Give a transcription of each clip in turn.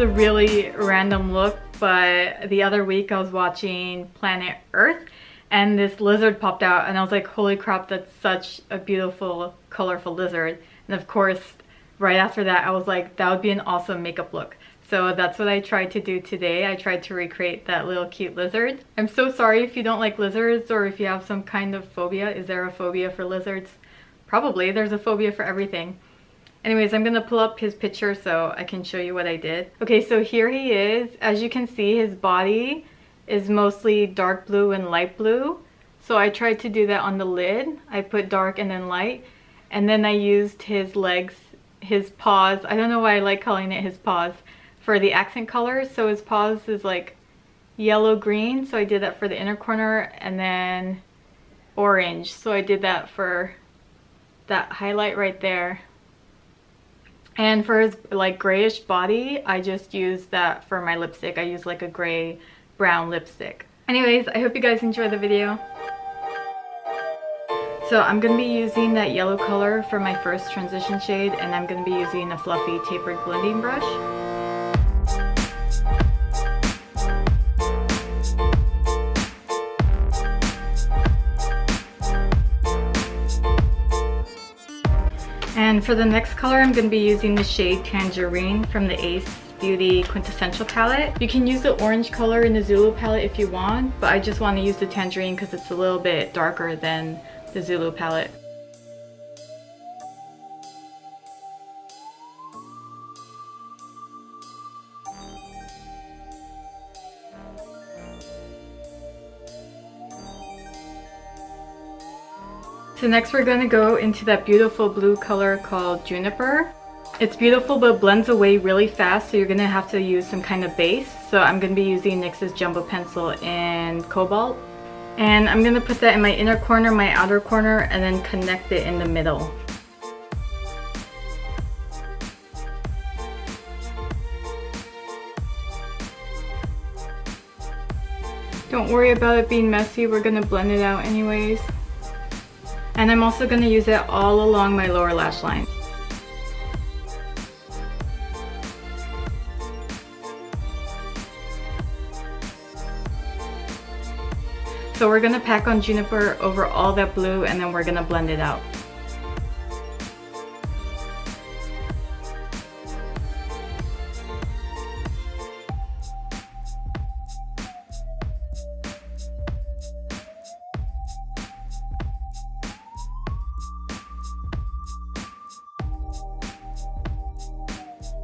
is a really random look, but the other week I was watching Planet Earth and this lizard popped out and I was like, holy crap, that's such a beautiful, colorful lizard. And of course, right after that, I was like, that would be an awesome makeup look. So that's what I tried to do today. I tried to recreate that little cute lizard. I'm so sorry if you don't like lizards or if you have some kind of phobia. Is there a phobia for lizards? Probably, there's a phobia for everything. Anyways, I'm gonna pull up his picture so I can show you what I did. Okay, so here he is. As you can see, his body is mostly dark blue and light blue. So I tried to do that on the lid. I put dark and then light. And then I used his legs, his paws. I don't know why I like calling it his paws for the accent colors. So his paws is like yellow green. So I did that for the inner corner and then orange. So I did that for that highlight right there. And for his like grayish body, I just used that for my lipstick. I used like a gray brown lipstick. Anyways, I hope you guys enjoy the video. So I'm going to be using that yellow color for my first transition shade and I'm going to be using a fluffy tapered blending brush. And for the next color, I'm going to be using the shade Tangerine from the Ace Beaute Quintessential palette. You can use the orange color in the Zulu palette if you want, but I just want to use the Tangerine because it's a little bit darker than the Zulu palette. So next we're going to go into that beautiful blue color called Juniper. It's beautiful but blends away really fast so you're going to have to use some kind of base. So I'm going to be using NYX's Jumbo Pencil in Cobalt. And I'm going to put that in my inner corner, my outer corner, and then connect it in the middle. Don't worry about it being messy, we're going to blend it out anyways. And I'm also going to use it all along my lower lash line. So we're going to pack on Juniper over all that blue and then we're going to blend it out.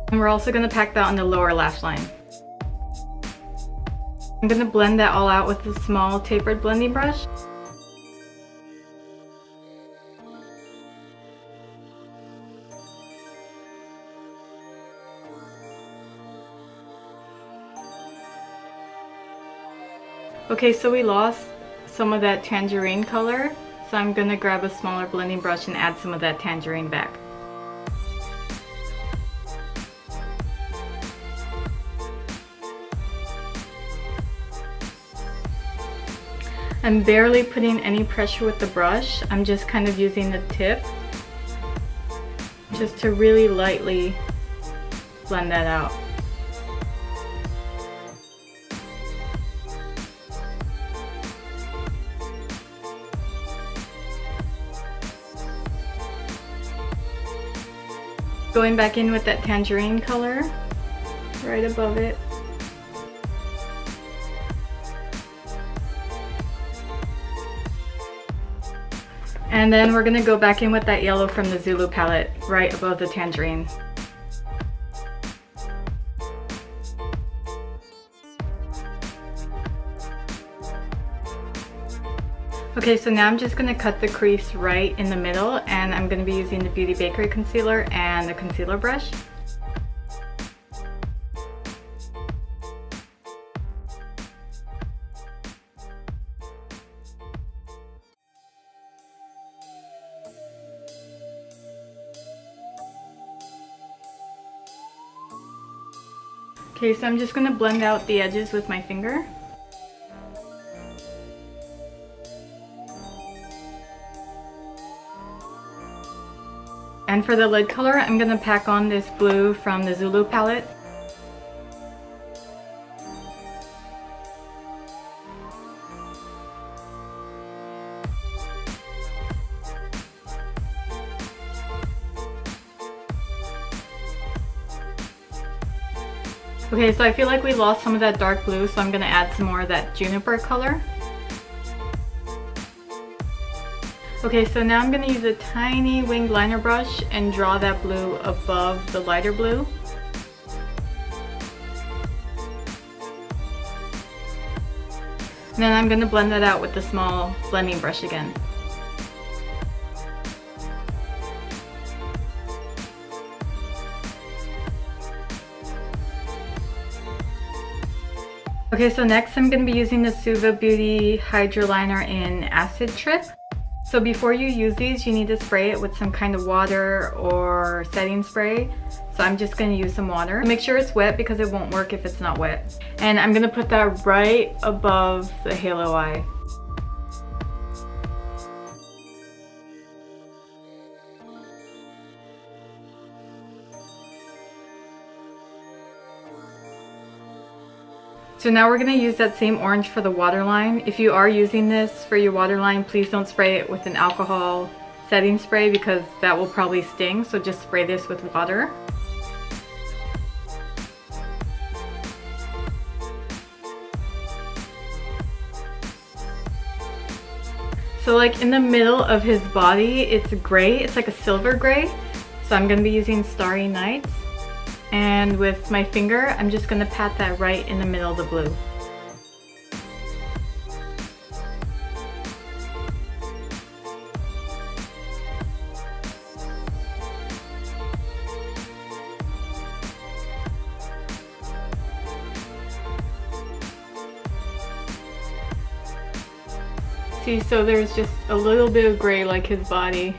And we're also gonna pack that on the lower lash line. I'm gonna blend that all out with a small tapered blending brush. Okay, so we lost some of that tangerine color, so I'm gonna grab a smaller blending brush and add some of that tangerine back. I'm barely putting any pressure with the brush. I'm just kind of using the tip just to really lightly blend that out. Going back in with that tangerine color right above it. And then we're gonna go back in with that yellow from the Zulu palette right above the tangerine. Okay, so now I'm just gonna cut the crease right in the middle and I'm gonna be using the Beauty Bakerie concealer and the concealer brush. Okay, so I'm just gonna blend out the edges with my finger. And for the lid color, I'm gonna pack on this blue from the Zulu palette. Okay, so I feel like we lost some of that dark blue, so I'm gonna add some more of that juniper color. Okay, so now I'm gonna use a tiny winged liner brush and draw that blue above the lighter blue. And then I'm gonna blend that out with the small blending brush again. Okay, so next I'm going to be using the Suva Beauty Hydraliner in Acid Trip. So before you use these, you need to spray it with some kind of water or setting spray. So I'm just to use some water. Make sure it's wet because it won't work if it's not wet. And I'm to put that right above the halo eye. So now we're going to use that same orange for the waterline. If you are using this for your waterline, please don't spray it with an alcohol setting spray because that will probably sting. So just spray this with water. So like in the middle of his body, it's gray. It's like a silver gray. So I'm going to be using Starry Nights. And with my finger, I'm just gonna pat that right in the middle of the blue. See, so there's just a little bit of gray like his body.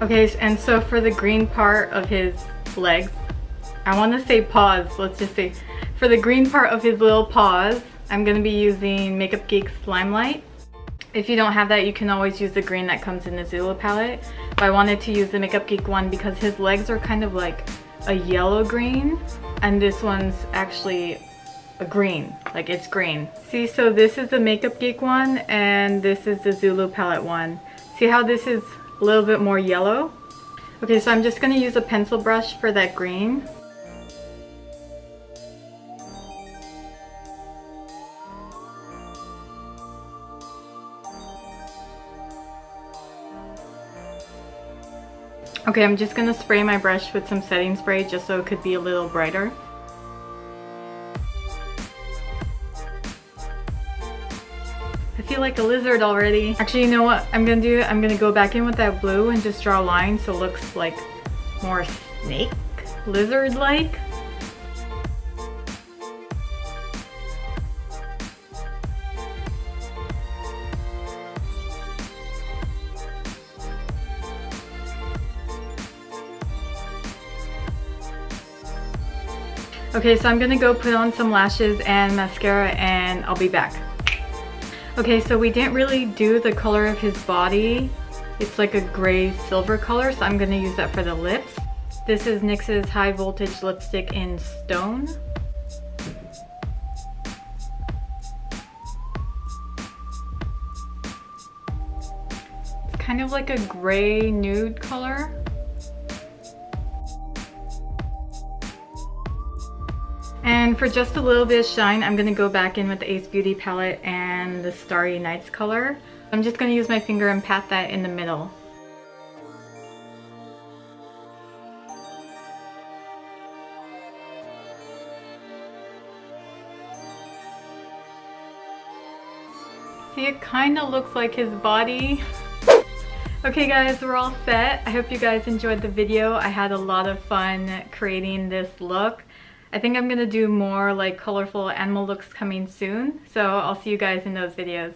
Okay, and so for the green part of his legs, I want to say paws, let's just say. For the green part of his little paws, I'm going to be using Makeup Geek's Limelight. If you don't have that, you can always use the green that comes in the Zulu palette. But I wanted to use the Makeup Geek one because his legs are kind of like a yellow green. And this one's actually a green, like it's green. See, so this is the Makeup Geek one and this is the Zulu palette one. See how this is a little bit more yellow. Okay, so I'm just going to use a pencil brush for that green. Okay, I'm just going to spray my brush with some setting spray just so it could be a little brighter. Feel like a lizard already. Actually, you know what I'm gonna do? I'm gonna go back in with that blue and just draw a line so it looks like more snake, lizard-like. Okay, so I'm gonna go put on some lashes and mascara and I'll be back. Okay, so we didn't really do the color of his body. It's like a gray silver color, so I'm gonna use that for the lips. This is NYX's High Voltage Lipstick in Stone. Kind of like a gray nude color. And for just a little bit of shine, I'm gonna go back in with the Ace Beaute palette and the Starry Nights color. I'm just gonna use my finger and pat that in the middle. See, it kind of looks like his body. Okay guys, we're all set. I hope you guys enjoyed the video. I had a lot of fun creating this look. I think I'm gonna do more like colorful animal looks coming soon. So I'll see you guys in those videos.